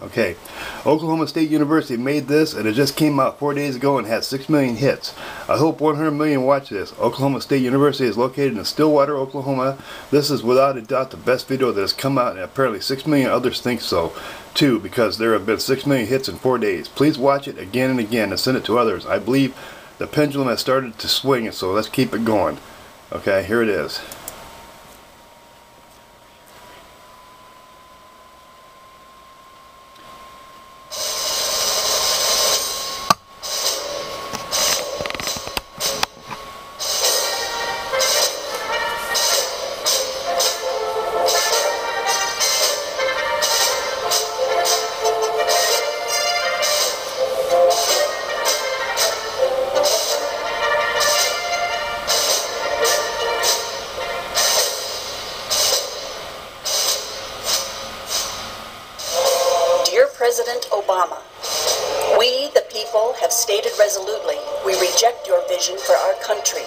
Okay, Oklahoma State University made this and it just came out four days ago and had 6 million hits. I hope 100 million watch this. Oklahoma State University is located in Stillwater, Oklahoma. This is without a doubt the best video that has come out and apparently 6 million others think so too because there have been 6 million hits in four days. Please watch it again and again and send it to others. I believe the pendulum has started to swing so let's keep it going. Okay, here it is. Dear President Obama, we, the people, have stated resolutely we reject your vision for our country.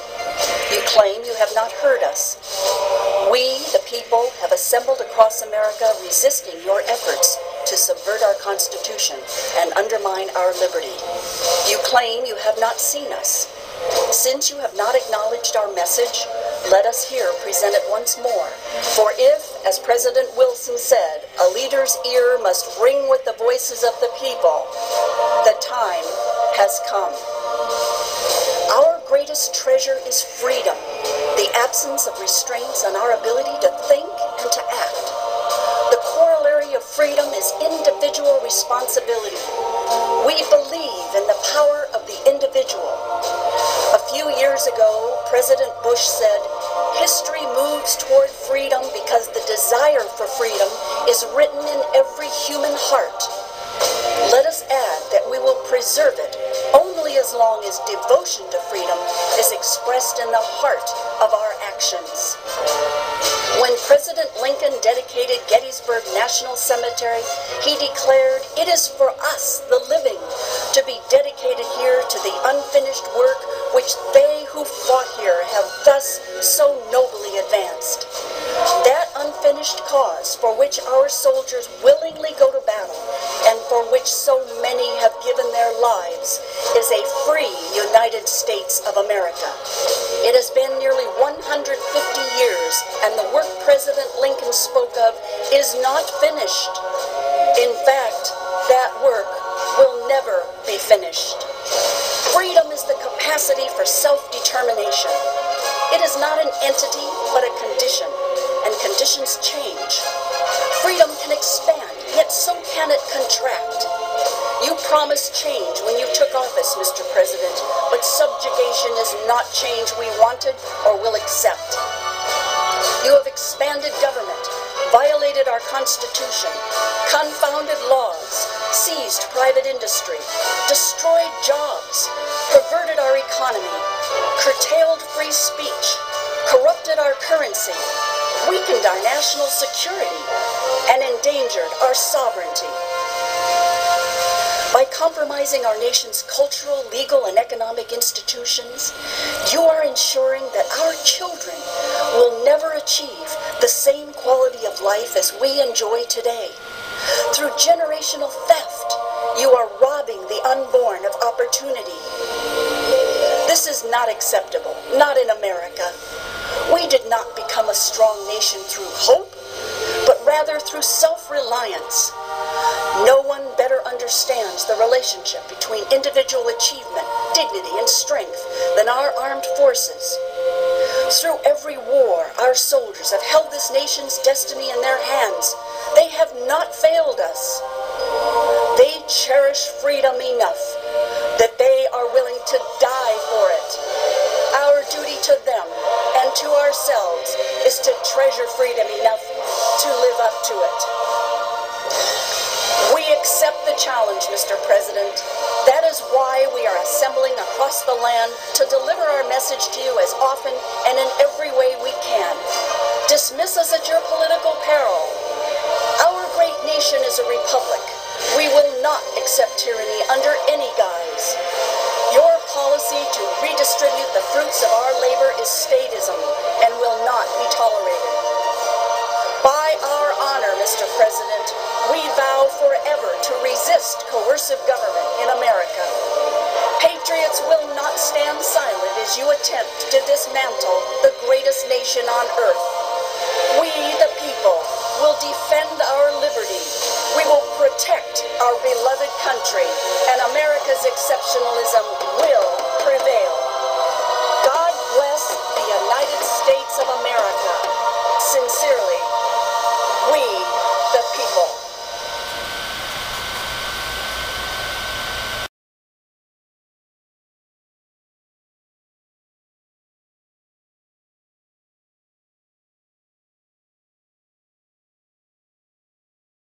You claim you have not heard us. We, the people, have assembled across America resisting your efforts to subvert our Constitution and undermine our liberty. You claim you have not seen us. Since you have not acknowledged our message, let us here present it once more. For if, as President Wilson said, a leader's ear must ring with the voices of the people, the time has come. Our greatest treasure is freedom, the absence of restraints on our ability to think and to act. The corollary of freedom is individual responsibility. We believe in the power of the individual. A few years ago, President Bush said, History moves toward freedom because the desire for freedom is written in every human heart. Let us add that we will preserve it only as long as devotion to freedom is expressed in the heart of our actions. When President Lincoln dedicated Gettysburg National Cemetery, he declared, It is for us, the living, to be dedicated here to the unfinished work which they who fought here have thus so nobly advanced. That unfinished cause for which our soldiers willingly go to battle and for which so many have given their lives is a free United States of America. It has been nearly 150 years and the work President Lincoln spoke of is not finished. In fact, that work will never be finished. Freedom is the capacity for self-determination. It is not an entity, but a condition, and conditions change. Freedom can expand, yet so can it contract. Promised change when you took office, Mr. President, but subjugation is not change we wanted or will accept. You have expanded government, violated our Constitution, confounded laws, seized private industry, destroyed jobs, perverted our economy, curtailed free speech, corrupted our currency, weakened our national security, and endangered our sovereignty. By compromising our nation's cultural, legal, and economic institutions, you are ensuring that our children will never achieve the same quality of life as we enjoy today. Through generational theft, you are robbing the unborn of opportunity. This is not acceptable, not in America. We did not become a strong nation through hope, but rather through self reliance. No one better understands the relationship between individual achievement, dignity, and strength than our armed forces. Through every war, our soldiers have held this nation's destiny in their hands. They have not failed us. They cherish freedom enough that they are willing to die for it. Our duty to them and to ourselves is to treasure freedom enough to live up to it. Accept the challenge, Mr. President. That is why we are assembling across the land to deliver our message to you as often and in every way we can. Dismiss us at your political peril. Our great nation is a republic. We will not accept tyranny under any guise. Your policy to redistribute the fruits of our labor is statism and will not be tolerated. By our honor, Mr. President, We vow forever to resist coercive government in America. Patriots will not stand silent as you attempt to dismantle the greatest nation on earth. We, the people, will defend our liberty. We will protect our beloved country, and America's exceptionalism will